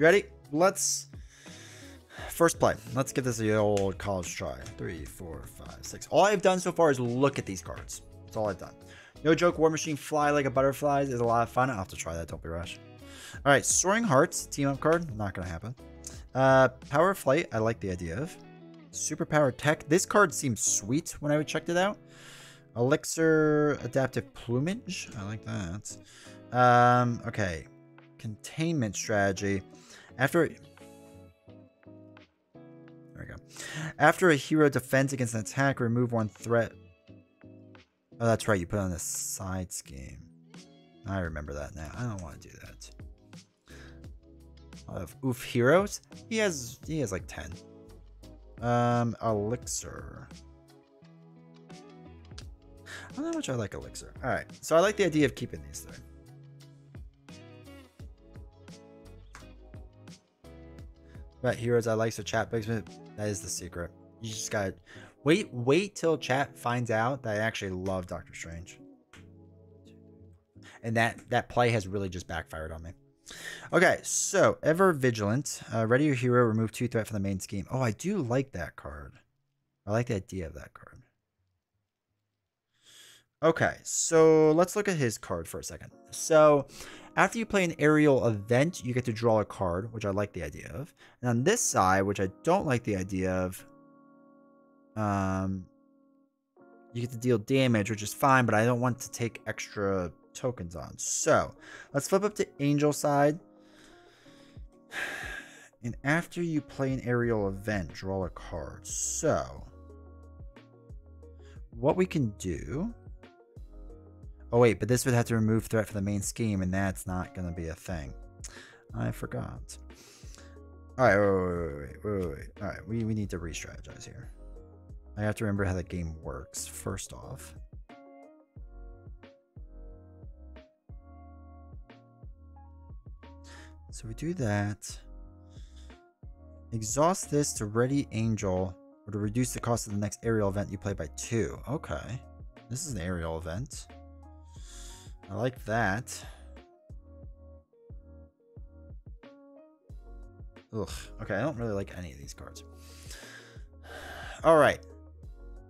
You ready? Let's first play. Let's give this a old college try. Three, four, five, six. All I've done so far is look at these cards. That's all I've done. No joke, War Machine Fly Like a Butterfly is a lot of fun. I'll have to try that. Don't be rash. All right, Soaring Hearts, team up card. Not going to happen. Uh, Power Flight, I like the idea of. Superpower Tech. This card seems sweet when I checked it out. Elixir Adaptive Plumage. I like that. Um, okay. Containment Strategy. After... There we go. After a hero defends against an attack, remove one threat. Oh, that's right. You put on a side scheme. I remember that now. I don't want to do that. Of oof heroes. He has he has like 10. Um elixir. I don't know how much I like elixir. Alright, so I like the idea of keeping these three. But heroes I like so chat basement. That is the secret. You just gotta wait wait till chat finds out that I actually love Doctor Strange. And that that play has really just backfired on me. Okay, so Ever Vigilant. Uh, ready your hero, remove two threat from the main scheme. Oh, I do like that card. I like the idea of that card. Okay, so let's look at his card for a second. So, after you play an aerial event, you get to draw a card, which I like the idea of. And on this side, which I don't like the idea of, um, you get to deal damage, which is fine, but I don't want to take extra tokens on. So, let's flip up to Angel side. And after you play an aerial event, draw a card. So, what we can do Oh wait, but this would have to remove threat for the main scheme, and that's not going to be a thing. I forgot. All right, wait, wait, wait, wait, wait, wait. All right, we, we need to re-strategize here. I have to remember how the game works, first off. So we do that. Exhaust this to ready Angel, or to reduce the cost of the next aerial event you play by two. Okay. This is an aerial event. I like that. Ugh. Okay, I don't really like any of these cards. All right.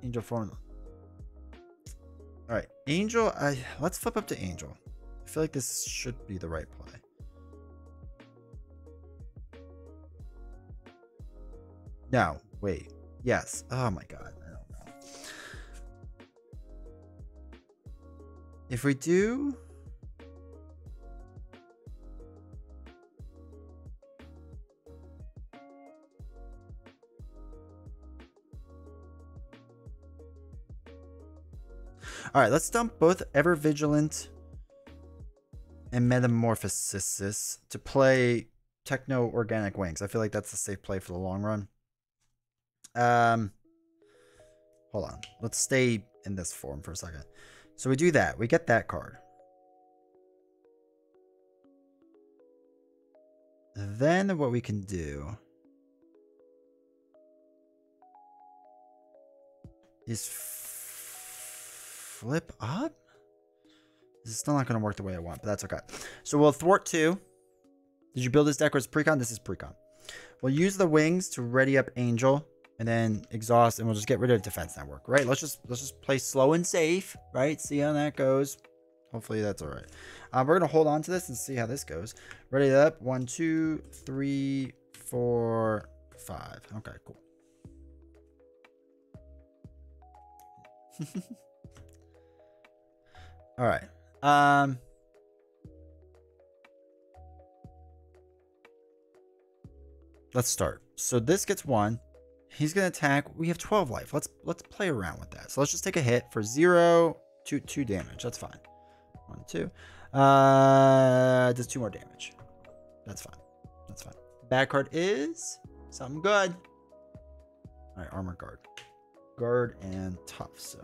Angel form. All right, Angel. I let's flip up to Angel. I feel like this should be the right play. No, wait. Yes. Oh my god. If we do... All right, let's dump both Ever Vigilant and Metamorphosis to play Techno Organic Wings. I feel like that's a safe play for the long run. Um, hold on. Let's stay in this form for a second. So we do that. We get that card. Then what we can do is flip up. This is still not going to work the way I want, but that's okay. So we'll thwart two. Did you build this deck is precon? This is precon. We'll use the wings to ready up Angel and then exhaust and we'll just get rid of defense network right? Let's just let's just play slow and safe right? See how that goes. Hopefully that's all right. Um, we're gonna hold on to this and see how this goes. Ready up? One two three four five. Okay cool. All right um let's start. So this gets one He's gonna attack. We have 12 life. Let's let's play around with that. So let's just take a hit for zero, two, two damage. That's fine. One, two. Uh, does two more damage. That's fine. That's fine. Bad card is something good. All right, armor guard, guard and tough. So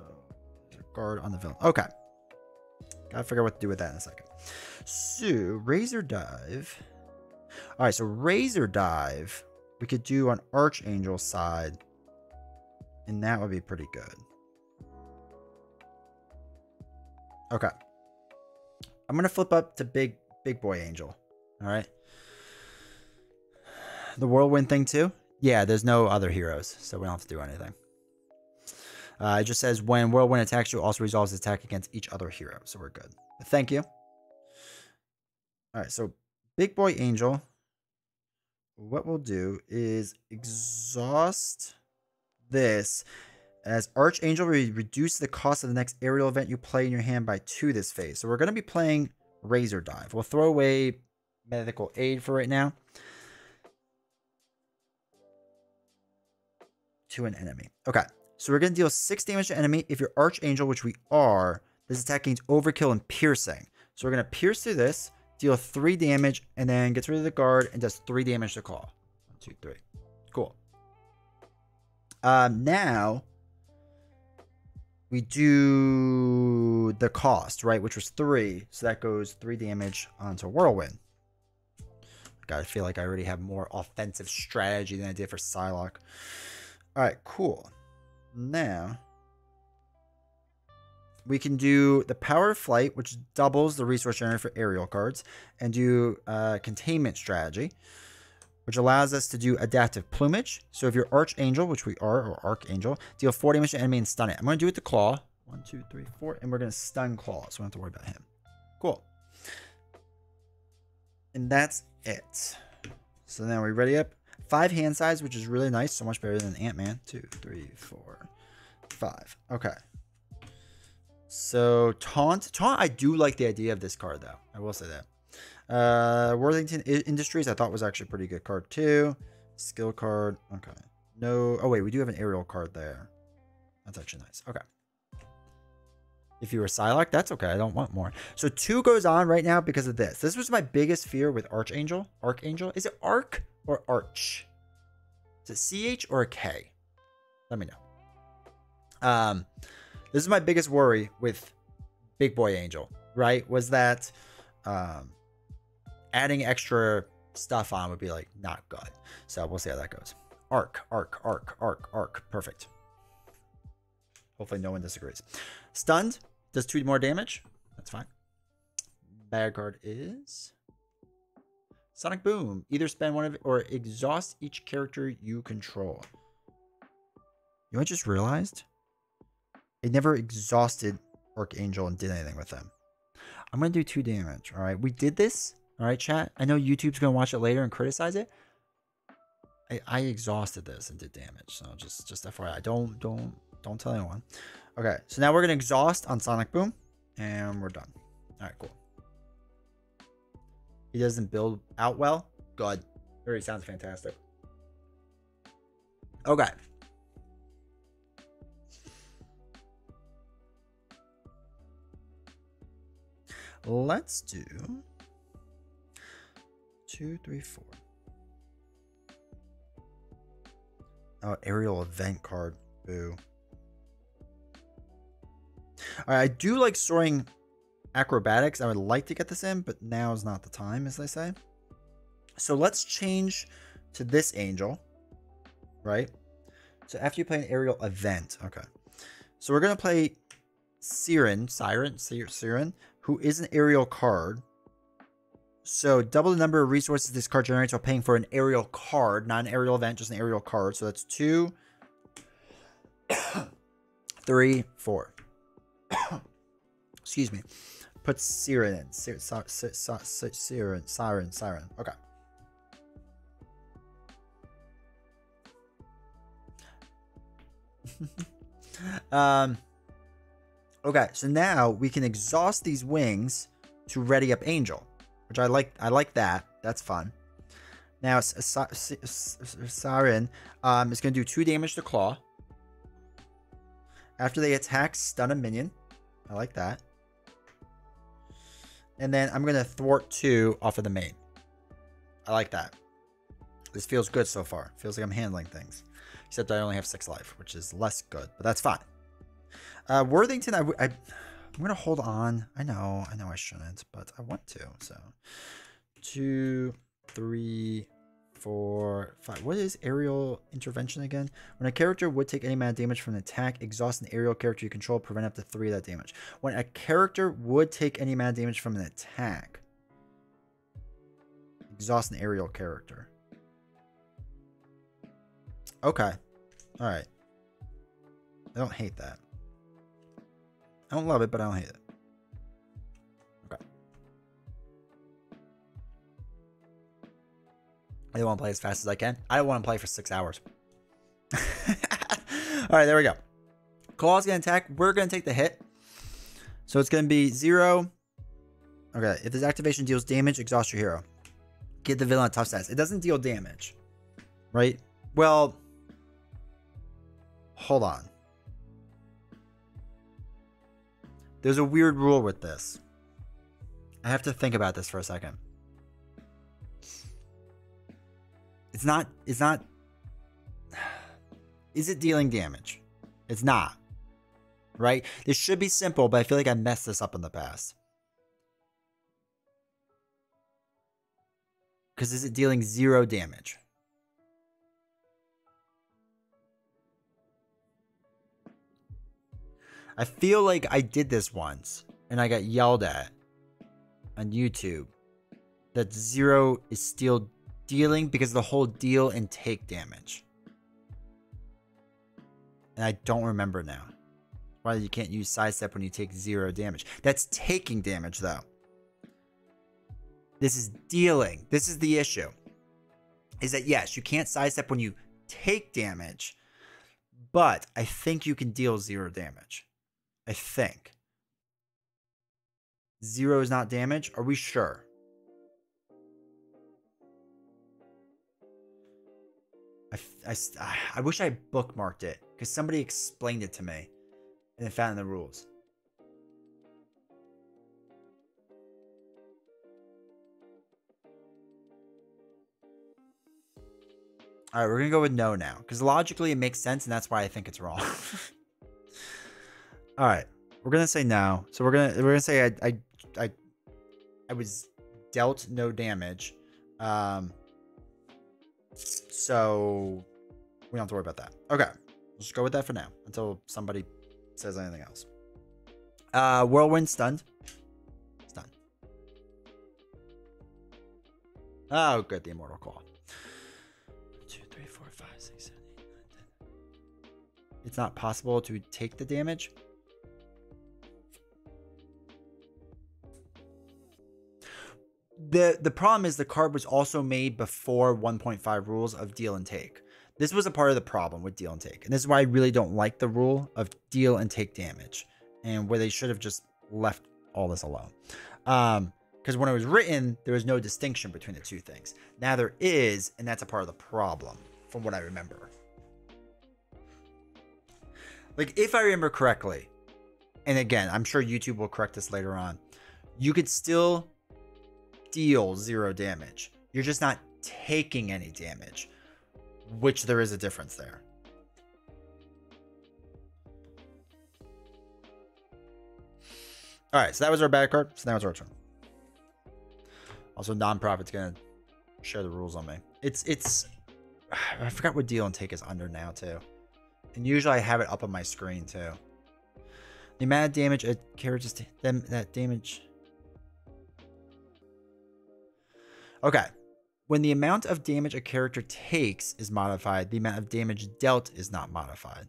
guard on the villain. Okay. Gotta figure out what to do with that in a second. So razor dive. All right, so razor dive we could do an Archangel side. And that would be pretty good. Okay. I'm going to flip up to Big Big Boy Angel. All right. the whirlwind thing too? Yeah, there's no other heroes, so we don't have to do anything. Uh, it just says when whirlwind attacks you, also resolves attack against each other hero, so we're good. Thank you. All right, so big boy angel. What we'll do is exhaust this. As Archangel, we reduce the cost of the next aerial event you play in your hand by two this phase. So we're going to be playing Razor Dive. We'll throw away Medical Aid for right now. To an enemy. Okay, so we're going to deal 6 damage to enemy. If you're Archangel, which we are, this attack gains Overkill and Piercing. So we're going to pierce through this, deal 3 damage, and then gets rid of the guard and does 3 damage to Klaw. One, two, three. Cool. Um, now, we do the cost, right? Which was 3. So that goes 3 damage onto Whirlwind. God, I feel like I already have more offensive strategy than I did for Psylocke. Alright, cool. Now, we can do the power of flight, which doubles the resource generator for aerial cards, and do uh, containment strategy, which allows us to do adaptive plumage. So if you're Archangel, which we are, or Archangel, deal 4 damage to enemy and stun it. I'm going to do it with the Klaw. One, two, three, four, and we're going to stun Klaw, so we don't have to worry about him. Cool. And that's it. So now we ready up. Five hand size, which is really nice. So much better than Ant-Man. Two, three, four, five. Okay. So taunt, taunt. I do like the idea of this card though. I will say that. Uh, Worthington Industries, I thought was actually a pretty good card too. Skill card. Okay. No. Oh wait, we do have an aerial card there. That's actually nice. Okay. If you were Psylocke, that's okay. I don't want more. So two goes on right now because of this. This was my biggest fear with Archangel. Archangel. Is it Arc or Arch? Is it CH or a K? Let me know. Um, this is my biggest worry with Big Boy Angel, right? Was that um, adding extra stuff on would be like not good. So we'll see how that goes. Arc, arc, arc, arc, arc. Perfect. Hopefully no one disagrees. Stunned does two more damage. That's fine. Bad card is Sonic Boom. Either spend one of it or exhaust each character you control. You know I just realized? It never exhausted Archangel and did anything with them. I'm going to do two damage. All right. We did this. All right, chat. I know YouTube's going to watch it later and criticize it. I, I exhausted this and did damage. So just, just FYI. Don't, don't, don't tell anyone. Okay. So now we're going to exhaust on Sonic Boom and we're done. All right, cool. He doesn't build out well. Good. Already sounds fantastic. Okay. Let's do two, three, four. Oh, aerial event card. Boo. Right, I do like soaring acrobatics. I would like to get this in, but now is not the time, as they say. So let's change to this angel, right? So after you play an aerial event, okay. So we're gonna play Siren, Siren, Siren, who is an aerial card. So double the number of resources this card generates while paying for an aerial card, not an aerial event, just an aerial card. So that's two, three, four. Excuse me. Put Siren in. Siren, Siren, Siren, Siren. Okay. um, Okay, so now we can exhaust these wings to ready up Angel, which I like. I like that. That's fun. Now, Siren um, is going to do two damage to Klaw. After they attack, stun a minion. I like that. And then I'm going to thwart two off of the main. I like that. This feels good so far. Feels like I'm handling things. Except I only have six life, which is less good, but that's fine. Uh, Worthington, I, I, I'm going to hold on. I know, I know I shouldn't, but I want to. So, two, three, four, five. What is aerial intervention again? When a character would take any amount of damage from an attack, exhaust an aerial character you control, prevent up to three of that damage. When a character would take any amount of damage from an attack, exhaust an aerial character. Okay. All right. I don't hate that. I don't love it, but I don't hate it. Okay. I want to play as fast as I can. I don't want to play for six hours. All right, there we go. Klaw's going to attack. We're going to take the hit. So it's going to be zero. Okay, if this activation deals damage, exhaust your hero. Give the villain a tough stats. It doesn't deal damage, right? Well, hold on. There's a weird rule with this. I have to think about this for a second. It's not, it's not, is it dealing damage? It's not, right? This should be simple, but I feel like I messed this up in the past. Because is it dealing zero damage? I feel like I did this once and I got yelled at on YouTube that zero is still dealing because the whole deal and take damage. And I don't remember now. Why you can't use sidestep when you take zero damage. That's taking damage though. This is dealing. This is the issue. Is that yes, you can't sidestep when you take damage, but I think you can deal zero damage. I think. Zero is not damage. Are we sure? I, I, I wish I bookmarked it because somebody explained it to me and it found the rules. All right, we're going to go with no now because logically it makes sense and that's why I think it's wrong. All right, we're gonna say no. So we're gonna we're gonna say I I I, I was dealt no damage. Um. So we don't have to worry about that. Okay, let's go with that for now until somebody says anything else. Uh, whirlwind stunned. Stunned. Oh, good. The immortal Klaw. Two, three, four, five, six, seven, eight, nine, ten. It's not possible to take the damage. The the problem is the card was also made before 1.5 rules of deal and take. This was a part of the problem with deal and take. And this is why I really don't like the rule of deal and take damage and where they should have just left all this alone. Um, because when it was written, there was no distinction between the two things. Now there is, and that's a part of the problem, from what I remember. Like, if I remember correctly, and again, I'm sure YouTube will correct this later on, you could still deal zero damage. You're just not taking any damage, which there is a difference there. All right, so that was our bad card. So now it's our turn. Also, non-profit's gonna share the rules on me. It's it's I forgot what deal and take is under now too, and usually I have it up on my screen too. The amount of damage a character them that damage Okay. When the amount of damage a character takes is modified, the amount of damage dealt is not modified.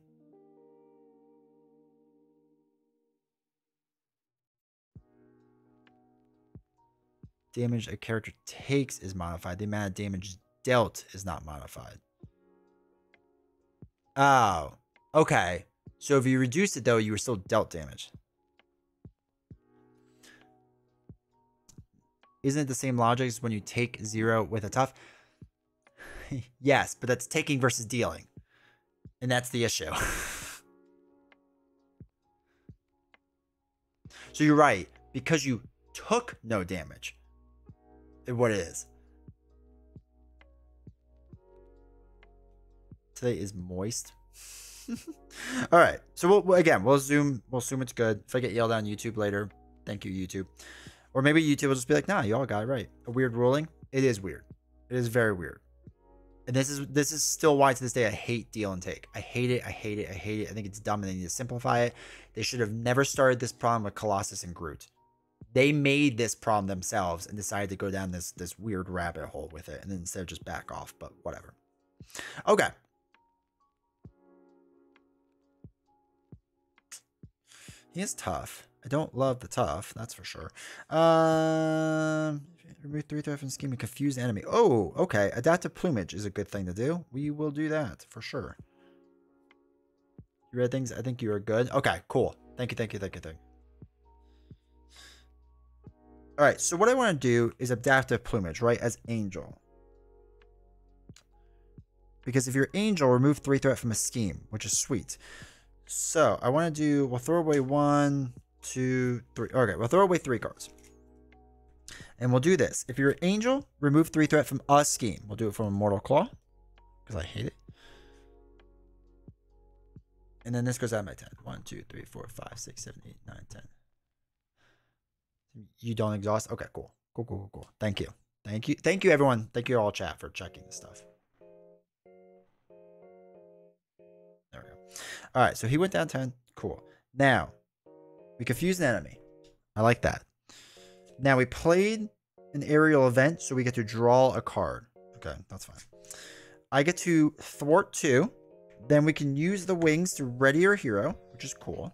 Damage a character takes is modified. The amount of damage dealt is not modified. Oh, okay. So if you reduced it though, you were still dealt damage. Isn't it the same logic as when you take zero with a tough? yes, but that's taking versus dealing. And that's the issue. so you're right. Because you took no damage. What it is. Today is moist. All right. So we'll, again, we'll assume we'll assume it's good. If I get yelled at on YouTube later, thank you, YouTube. Or maybe YouTube will just be like, nah, y'all got it right. A weird ruling. It is weird. It is very weird. And this is this is still why to this day I hate deal and take. I hate it. I hate it. I hate it. I think it's dumb and they need to simplify it. They should have never started this problem with Colossus and Groot. They made this problem themselves and decided to go down this this weird rabbit hole with it, and then instead of just back off. But whatever. Okay. He is tough. I don't love the tough, that's for sure. Um, remove three threat from scheme and confuse enemy. Oh, okay. Adaptive plumage is a good thing to do. We will do that for sure. You read things? I think you are good. Okay, cool. Thank you, thank you, thank you, thank you. All right, so what I want to do is adaptive plumage, right, as angel. Because if you're angel, remove three threat from a scheme, which is sweet. So I want to do, we'll throw away one, two, three. Okay, we'll throw away three cards. And we'll do this. If you're an angel, remove three threat from a scheme. We'll do it from a Mortal Klaw, because I hate it. And then this goes out my 10. 1, 2, 3, 4, 5, 6, 7, 8, 9, 10. You don't exhaust? Okay, cool. Cool, cool, cool, cool. Thank you. Thank you. Thank you, everyone. Thank you all, chat, for checking this stuff. All right, so he went downtown. Cool. Now, we confused an enemy. I like that. Now, we played an aerial event, so we get to draw a card. Okay, that's fine. I get to thwart two. Then we can use the wings to ready our hero, which is cool.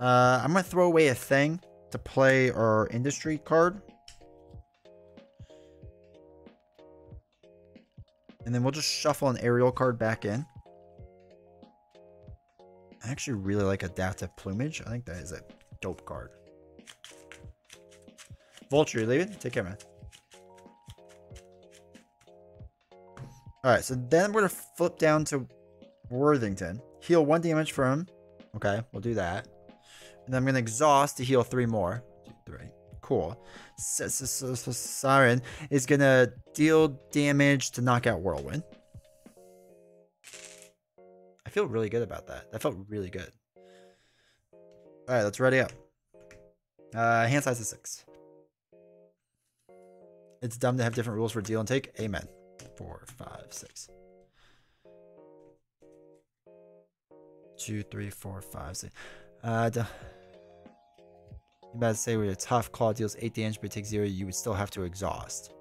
Uh, I'm going to throw away a thing to play our industry card. And then we'll just shuffle an aerial card back in. I actually really like Adaptive Plumage. I think that is a dope card. Vulture, you leaving? Take care, man. Alright, so then we're going to flip down to Worthington. Heal one damage from. Him. Okay, we'll do that. And then I'm going to exhaust to heal three more. Two, three. Cool. Siren is going to deal damage to knock out Whirlwind. Feel really good about that. That felt really good. All right, let's ready up. Uh, hand size is six. It's dumb to have different rules for deal and take. Amen. Four, five, six. Two, three, four, five, six. Uh, you about to say with a tough Klaw deals 8 damage but takes 0, you would still have to exhaust.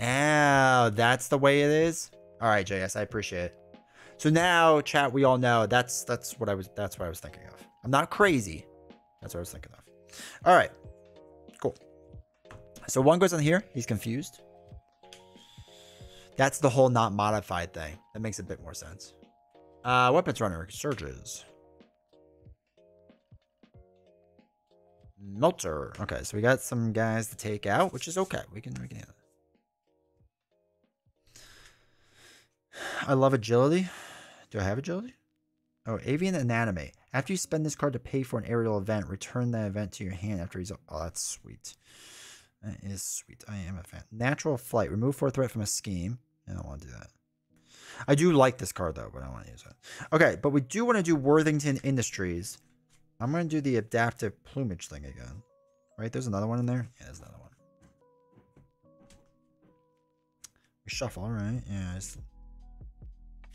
Oh, that's the way it is? Alright, JS, I appreciate it. So now, chat, we all know that's that's what I was that's what I was thinking of. I'm not crazy. That's what I was thinking of. Alright. Cool. So one goes on here, he's confused. That's the whole not modified thing. That makes a bit more sense. Uh, weapons runner surges. Melter. Okay, so we got some guys to take out, which is okay. We can we can handle it. I love agility. Do I have agility? Oh, avian anatomy. After you spend this card to pay for an aerial event, return that event to your hand after he's. Oh, that's sweet. That is sweet. I am a fan. Natural flight. Remove four threat from a scheme. I don't want to do that. I do like this card though, but I don't want to use it. Okay, but we do want to do Worthington Industries. I'm going to do the adaptive plumage thing again. Right? There's another one in there? Yeah, there's another one. We shuffle, right? Yeah, just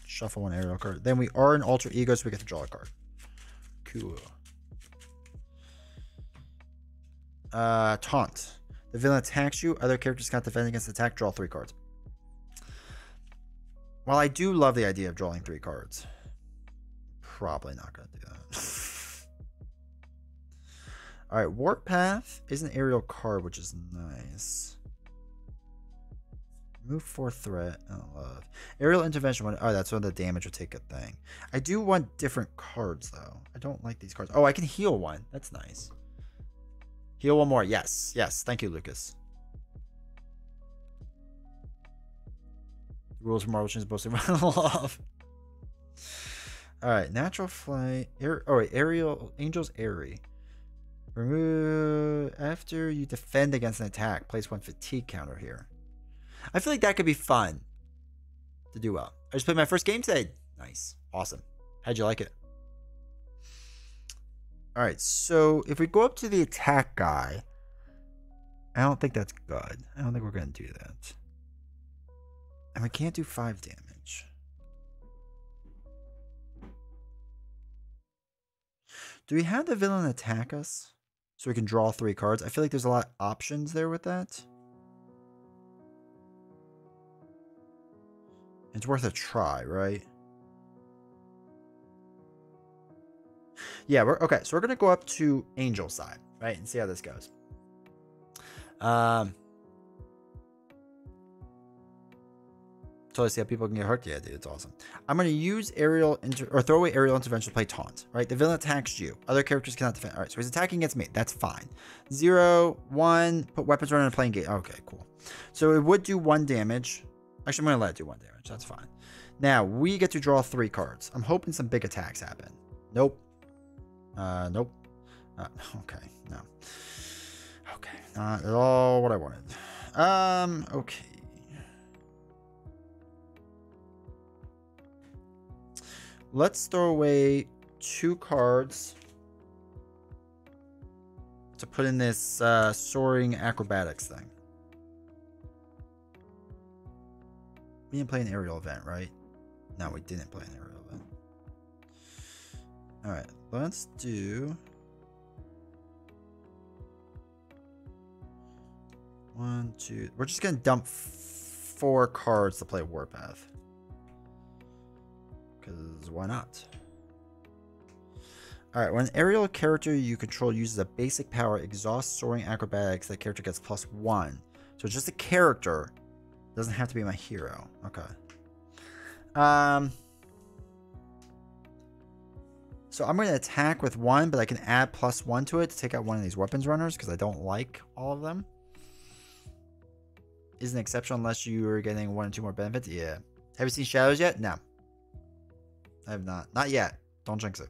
shuffle one aerial card. Then we are an alter ego, so we get to draw a card. Cool. Uh, taunt. The villain attacks you. Other characters can't defend against attack. Draw three cards. While I do love the idea of drawing three cards, probably not going to do that. All right, Warpath is an aerial card, which is nice. Move four threat. Oh, love. Aerial intervention. One, oh, that's when the damage would take a thing. I do want different cards, though. I don't like these cards. Oh, I can heal one. That's nice. Heal one more. Yes. Yes. Thank you, Lucas. rules for Marvel Chains mostly run off. All right, natural flight. Air, oh, wait, aerial angels airy. Remove after you defend against an attack. Place one fatigue counter here. I feel like that could be fun to do well. I just played my first game today. Nice, awesome. How'd you like it? All right, so if we go up to the attack guy, I don't think that's good. I don't think we're gonna do that. And we can't do five damage. Do we have the villain attack us? So we can draw three cards. I feel like there's a lot of options there with that. It's worth a try, right? Yeah, we're okay. So we're gonna go up to Angel side, right, and see how this goes. Um, totally see how people can get hurt. Yeah, dude, it's awesome. I'm gonna use aerial inter- or throw away aerial intervention to play taunt. Right, the villain attacks you. Other characters cannot defend. All right, so he's attacking against me. That's fine. Zero, one. Put weapons runner in a playing gate. Okay, cool. So it would do one damage. Actually, I'm gonna let it do one damage. That's fine. Now we get to draw three cards. I'm hoping some big attacks happen. Nope. Uh, nope. Uh, okay, no. Okay, not at all what I wanted. Um, okay. Let's throw away two cards to put in this uh, soaring acrobatics thing. We didn't play an aerial event, right? No, we didn't play an aerial event. All right, let's do one, two. We're just gonna dump four cards to play Warpath. Because why not? Alright, when an aerial character you control uses a basic power, exhaust soaring acrobatics, that character gets plus one. So just a character. Doesn't have to be my hero. Okay. Um So I'm going to attack with one, but I can add plus one to it to take out one of these weapons runners because I don't like all of them. Is an exception unless you are getting one or two more benefits. Yeah. Have you seen Shadows yet? No. I have not. Not yet. Don't jinx it.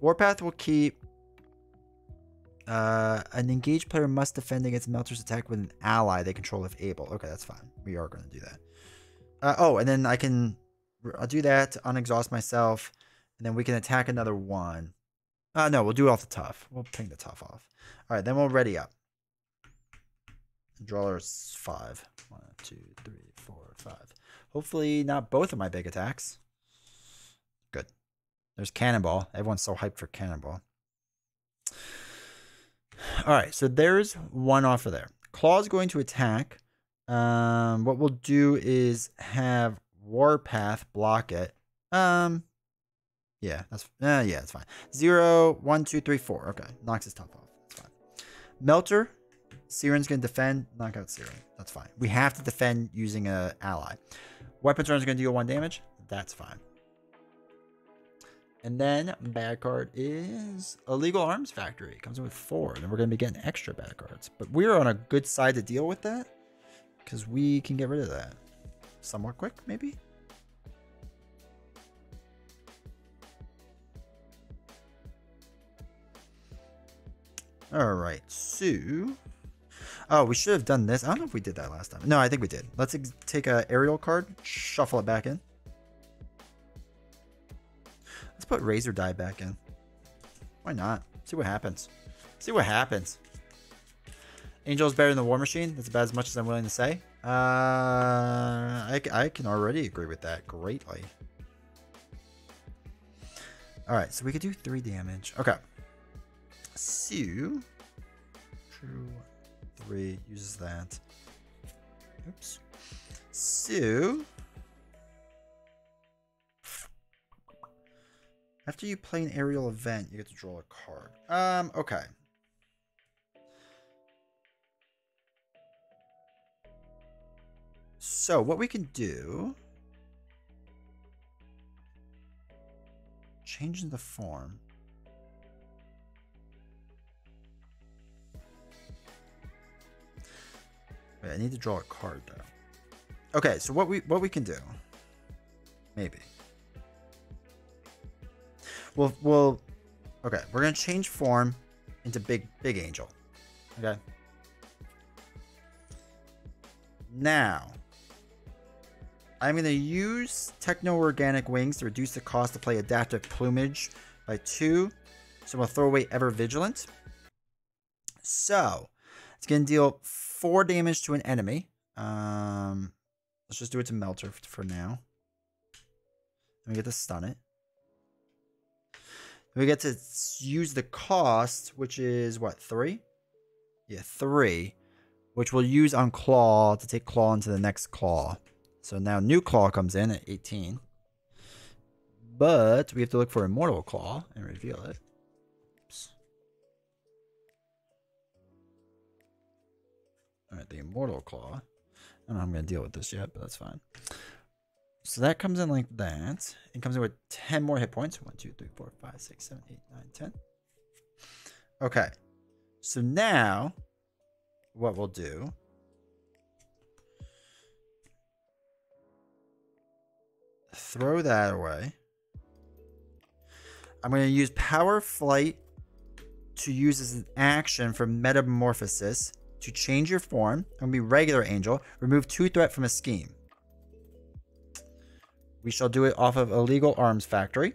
Warpath will keep. Uh, an engaged player must defend against Melter's attack with an ally they control if able. Okay, that's fine. We are going to do that. Uh, oh, and then I can. I'll do that to unexhaust myself, and then we can attack another one. Uh, no, we'll do off the tough. We'll ping the tough off. All right, then we'll ready up. Drawers five. One, two, three, four, five. Hopefully not both of my big attacks. Good. There's Cannonball. Everyone's so hyped for Cannonball. All right, so there's one offer there. Klaw's going to attack. Um, what we'll do is have Warpath block it. Um, yeah, that's uh, yeah, it's fine. Zero, one, two, three, four. Okay, knocks his top off. That's fine. Melter Siren's going to defend, knock out Siren. That's fine. We have to defend using a ally. Weapons runner's going to deal one damage. That's fine. And then bad card is Illegal Arms Factory. Comes in with four. And then we're going to be getting extra bad cards. But we're on a good side to deal with that. Because we can get rid of that. Somewhat quick, maybe? All right, so Oh, we should have done this. I don't know if we did that last time. No, I think we did. Let's take a aerial card, shuffle it back in. Let's put Razor Dive back in. Why not? See what happens. See what happens. Angel's better than the War Machine. That's about as much as I'm willing to say. Uh, I, I can already agree with that greatly. All right, so we could do three damage. Okay. So, true three uses that. Oops. So, after you play an aerial event, you get to draw a card. Um, okay. So, what we can do... Changing the form. Wait, I need to draw a card though. Okay, so what we what we can do, maybe. We'll we'll okay. We're gonna change form into big big angel. Okay. Now, I'm going to use Techno Organic Wings to reduce the cost to play Adaptive Plumage by two. So we'll throw away Ever Vigilant. So, it's going to deal four damage to an enemy. Um, let's just do it to Melter for now. Let me get to stun it. We get to use the cost, which is what, three? Yeah, three. Which we'll use on Klaw to take Klaw into the next Klaw. So now new Klaw comes in at 18. but we have to look for Immortal Klaw and reveal it. Oops. All right, the Immortal Klaw. I don't know how I'm going to deal with this yet, but that's fine. So that comes in like that. It comes in with 10 more hit points. 1, 2, 3, 4, 5, 6, 7, 8, 9, 10. Okay. So now, what we'll do throw that away. I'm going to use Power Flight to use as an action for Metamorphosis to change your form. I'm going to be regular angel. Remove two threat from a scheme. We shall do it off of Illegal Arms Factory.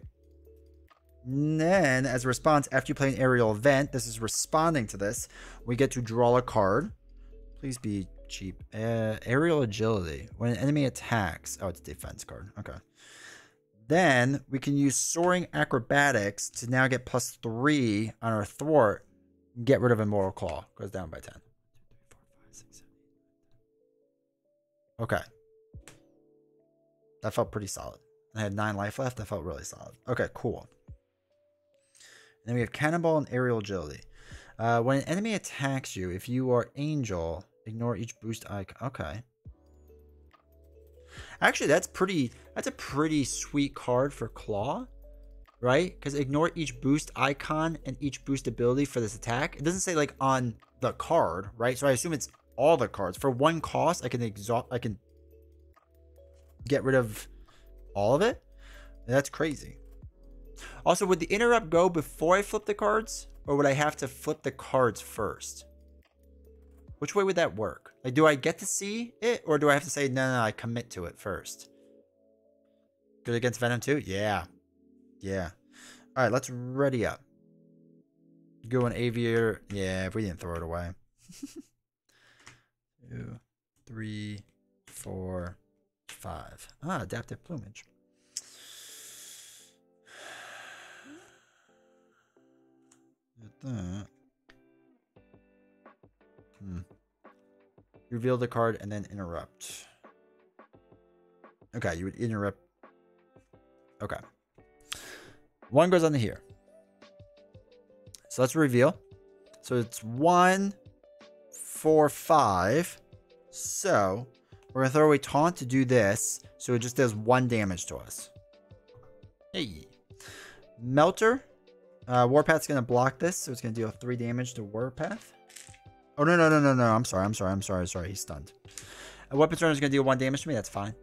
Then, as a response, after you play an aerial event, this is responding to this, we get to draw a card. Please be cheap. Uh, aerial agility. When an enemy attacks. Oh, it's defense card. Okay. Then we can use soaring acrobatics to now get plus three on our thwart. Get rid of immortal Klaw. Goes down by 10. Okay. That felt pretty solid. I had nine life left. That felt really solid. Okay, cool. And then we have cannonball and aerial agility. Uh, when an enemy attacks you, if you are angel, ignore each boost icon. Okay. Actually, that's pretty. That's a pretty sweet card for Klaw, right? Because ignore each boost icon and each boost ability for this attack. It doesn't say like on the card, right? So I assume it's all the cards for one cost. I can exhaust. I can get rid of all of it. That's crazy. Also, would the interrupt go before I flip the cards, or would I have to flip the cards first? Which way would that work? Like, do I get to see it, or do I have to say, no, no, I commit to it first? Good against Venom too? Yeah. Yeah. All right, let's ready up. Go an Aviator. Yeah, if we didn't throw it away. Two, three, four, five. Ah, adaptive plumage. that. Hmm. Reveal the card and then interrupt. Okay, you would interrupt. Okay. One goes on to here. So let's reveal. So it's one, four, five. So we're going to throw away taunt to do this. So it just does one damage to us. Hey. Melter. Uh, Warpath's going to block this. So it's going to deal three damage to Warpath. Oh, no, no, no, no, no. I'm sorry. I'm sorry. I'm sorry. Sorry. He's stunned. A weapon turn is going to deal one damage to me. That's fine.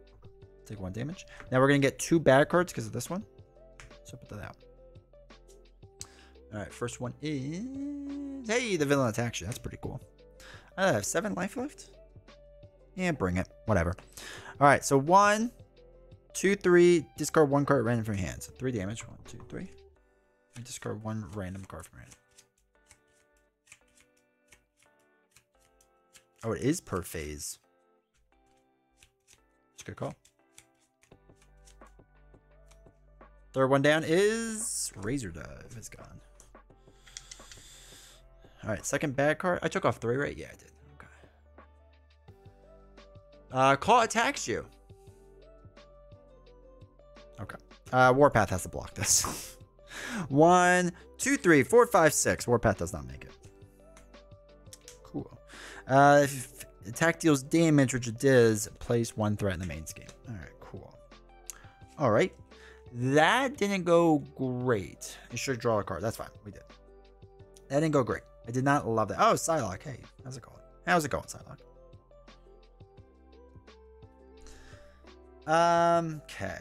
Take one damage. Now we're going to get two bad cards because of this one. So put that out. All right. First one is... Hey, the villain attacks you. That's pretty cool. I have seven life left. Yeah, bring it. Whatever. All right. So one, two, three. Discard one card random from your hand. So three damage. One, two, three. Discard one random card from your hand. Oh, it is per phase. It's a good call. Third one down is Razor Dive. It's gone. All right, second bad card. I took off three, right? Yeah, I did. Uh, Klaw attacks you. Okay. Uh, Warpath has to block this. One, two, three, four, five, six. Warpath does not make it. Cool. Uh, if attack deals damage, which it does, place one threat in the main game. All right, cool. All right. That didn't go great. You should draw a card. That's fine. We did. That didn't go great. I did not love that. Oh, Psylocke. Hey, how's it going? How's it going, Psylocke? Um, okay.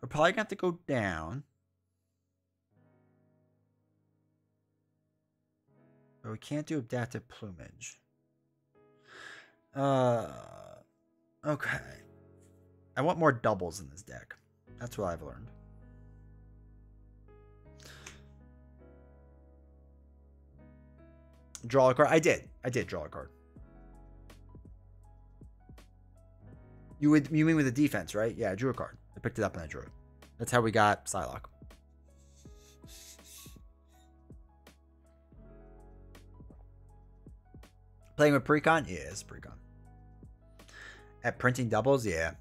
We're probably going to have to go down. But we can't do adaptive plumage. Uh, okay. I want more doubles in this deck. That's what I've learned. Draw a card. I did. I did draw a card. You would you mean with the defense, right? Yeah, I drew a card. I picked it up and I drew it. That's how we got Psylocke. Playing with Precon? Yeah, it's Precon. At printing doubles? Yeah.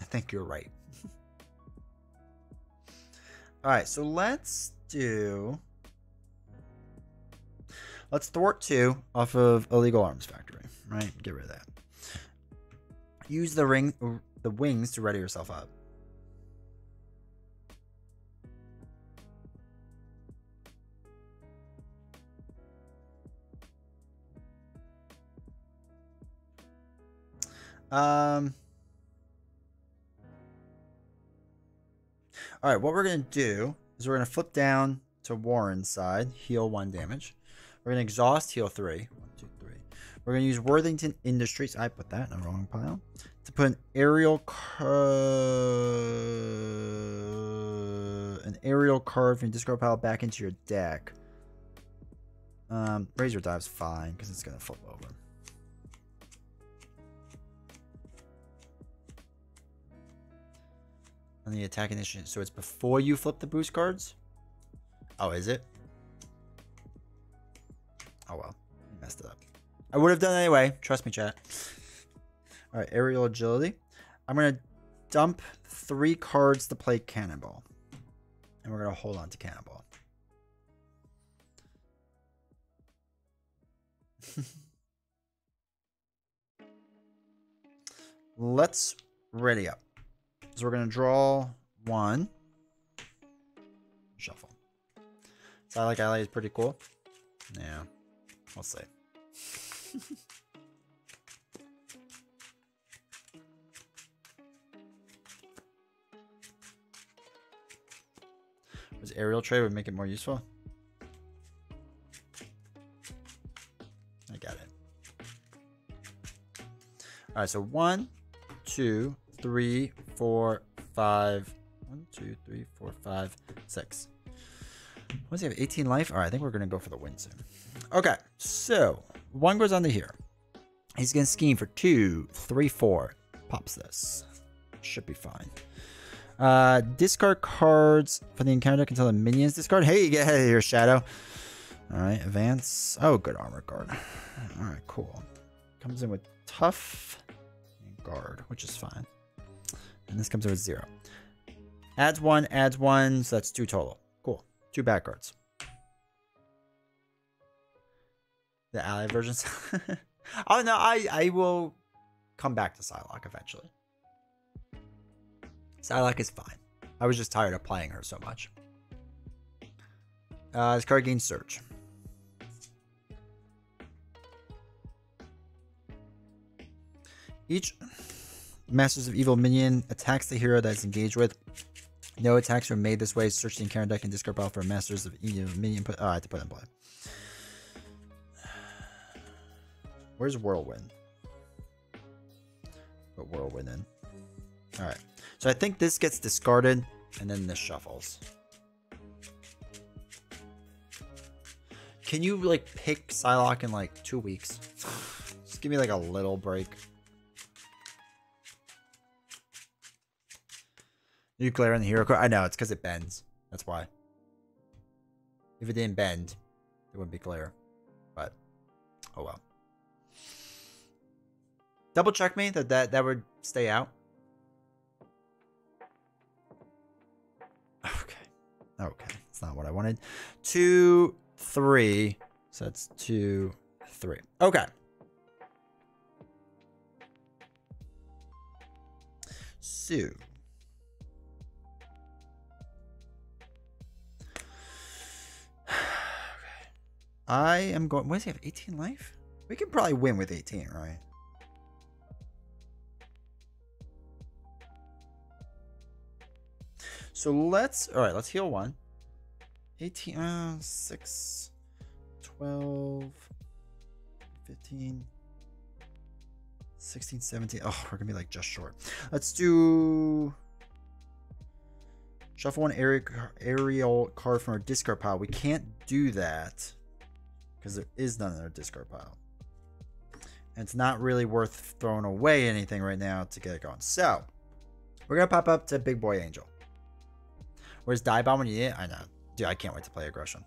I think you're right. Alright, so let's do... Let's thwart two off of Illegal Arms Factory, right? Get rid of that. Use the ring, the wings to ready yourself up. Um. All right, what we're going to do is we're going to flip down to Warren's side, heal one damage. We're going to exhaust, heal three. One, two, three. We're going to use Worthington Industries. I put that in the wrong pile. To put an aerial an aerial card from discard pile back into your deck. Um, Razor Dive's fine because it's going to flip over. On the attack initiative. So it's before you flip the boost cards? Oh, is it? Oh well. Messed it up. I would have done it anyway. Trust me, chat. Alright, aerial agility. I'm gonna dump three cards to play cannonball. And we're gonna hold on to cannonball. Let's ready up. So we're going to draw one. Shuffle. Like ally is pretty cool. Yeah. We'll see. Was aerial trade would make it more useful? I got it. All right, so one, two, three, four, five. One, two, three, four, five, six. Does he have? 18 life? All right, I think we're going to go for the win soon. Okay, so one goes to here. He's going to scheme for two, three, four. Pops this. Should be fine. Uh, discard cards for the encounter until the minions discard. Hey, get ahead of here, Shadow. All right, advance. Oh, good armor guard. All right, cool. Comes in with tough guard, which is fine. And this comes out with zero. Adds one, adds one, so that's two total. Cool. Two back cards. The ally versions. oh no, I, I will come back to Psylocke eventually. Psylocke is fine. I was just tired of playing her so much. Uh, this card gains Surge. Each Masters of Evil minion attacks the hero that is engaged with. No attacks are made this way. Search the encounter deck and discard pile for Masters of Evil minion. Put, oh, I have to put in play. Where's Whirlwind? Put Whirlwind in. Alright. So I think this gets discarded, and then this shuffles. Can you, like, pick Psylocke in, like, two weeks? Just give me, like, a little break. You glare on the hero card? I know, it's because it bends. That's why. If it didn't bend, it wouldn't be glare. But, oh well. Double check me that that, that would stay out. Okay. Okay. That's not what I wanted. Two, three. So that's two, three. Okay. So. I am going. What does he have? 18 life? We can probably win with 18, right? So let's. All right, let's heal one. 18, uh, 6, 12, 15, 16, 17. Oh, we're gonna be like just short. Let's do. Shuffle one aerial card from our discard pile. We can't do that because there is none in our discard pile. And it's not really worth throwing away anything right now to get it going. So, We're gonna pop up to Big Boy Angel. Where's Dive Bomb when you need it? I know. Dude, I can't wait to play aggression.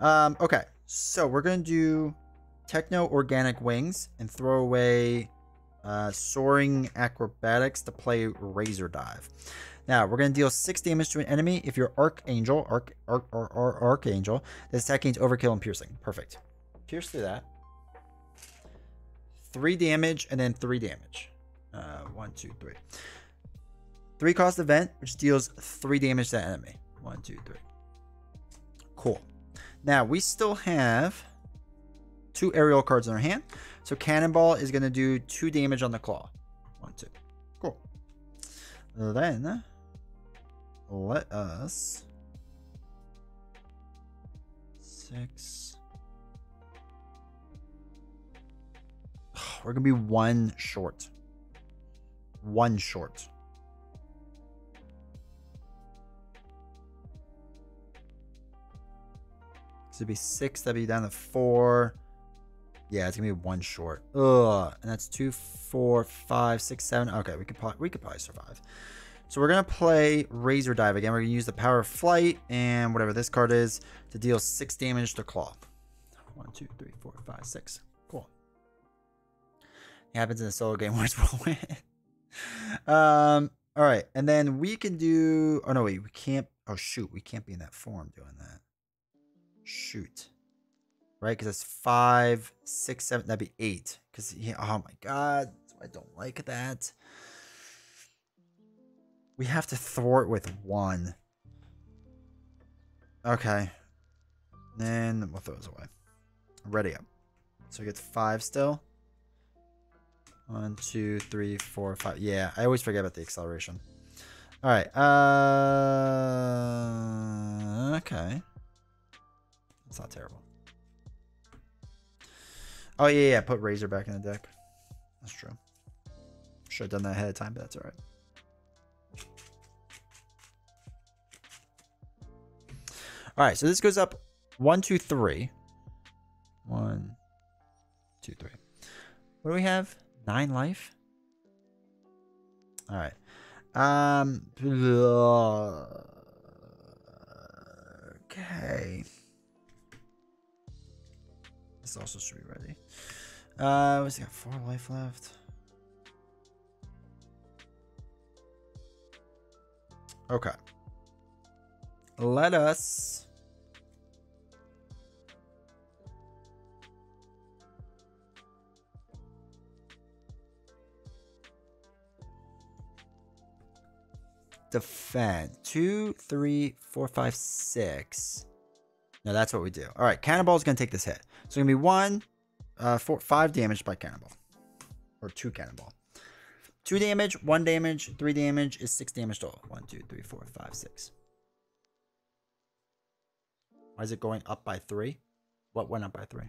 Um, okay, so we're gonna do Techno Organic Wings and throw away uh, Soaring Acrobatics to play Razor Dive. Now, we're going to deal 6 damage to an enemy if you're Archangel, Arch, Arch, Arch, Arch, Archangel. This attack gains Overkill and Piercing. Perfect. Pierce through that. 3 damage and then 3 damage. Uh, 1, 2, 3. 3 cost event, which deals 3 damage to enemy. One, two, three. Cool. Now, we still have two aerial cards in our hand. So Cannonball is going to do 2 damage on the Klaw. 1, 2. Cool. Then let us six. We're gonna be one short. One short. So it'd be six, that'd be down to four. Yeah, it's gonna be one short. Ugh, and that's two, four, five, six, seven. Okay, we could probably we could probably survive. So we're going to play Razor Dive again. We're going to use the Power of Flight and whatever this card is to deal 6 damage to Klaw. One, two, three, four, five, six. It happens in a solo game where it's win. um, all right. And then we can do... Oh, no, wait. We can't... Oh, shoot. We can't be in that form doing that. Shoot. Right? Because that's five, six, seven. That'd be eight. Because, yeah, oh my God. I don't like that. We have to thwart with one. Okay. Then we'll throw those away. Ready up. So he gets five still. One, two, three, four, five. Yeah, I always forget about the acceleration. All right. Uh, okay. That's not terrible. Oh, yeah, yeah. Put Razor back in the deck. That's true. Should have done that ahead of time, but that's all right. All right, so this goes up one, two, three. One, two, three. What do we have? Nine life. All right. Um. Okay. This also should be ready. Uh, what's got? Four life left. Okay. Let us defend. Two, three, four, five, six. No, that's what we do. All right, Cannonball is going to take this hit. So it's going to be one, uh, four, five damage by Cannonball. Or two Cannonball. Two damage, one damage, three damage is six damage total. One, two, three, four, five, six. Why is it going up by three? What went up by three?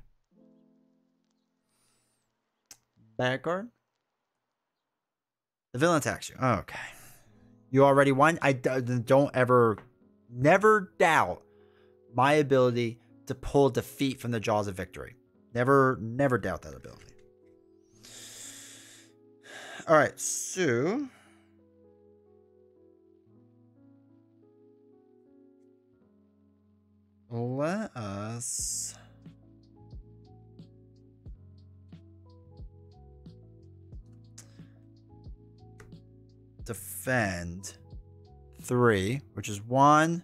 Bad card? The villain attacks you. Okay. You already won. I don't ever, never doubt my ability to pull defeat from the jaws of victory. Never, never doubt that ability. All right, so let us defend three, which is one.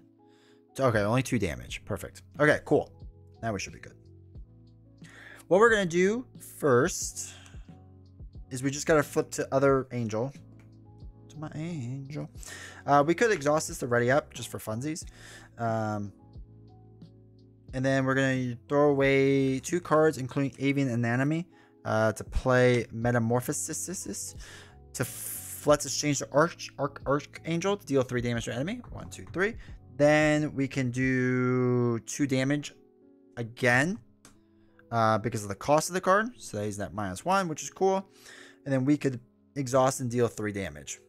Okay, only two damage. Perfect. Okay, cool. Now we should be good. What we're going to do first is we just got to flip to other angel. To my angel. Uh, we could exhaust this to ready up just for funsies. Um, and then we're going to throw away two cards, including Avian Anatomy, uh, to play Metamorphosis to let's exchange the Arch, Arch, Archangel to deal 3 damage to enemy. One, two, three. Then we can do 2 damage again uh, because of the cost of the card. So he's at minus 1, which is cool. And then we could exhaust and deal 3 damage.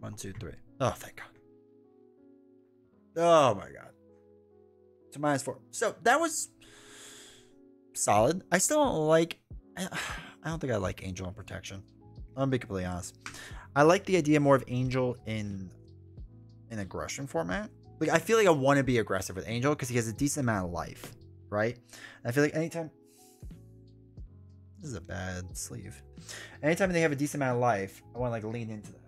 One, two, three. Oh, thank God. Oh, my God. To minus 4. So that was solid. I still don't like... I don't think I like Angel and Protection. I'm be completely honest. I like the idea more of Angel in in aggression format. Like I feel like I want to be aggressive with Angel because he has a decent amount of life, right? I feel like anytime this is a bad sleeve. Anytime they have a decent amount of life, I want to like lean into that.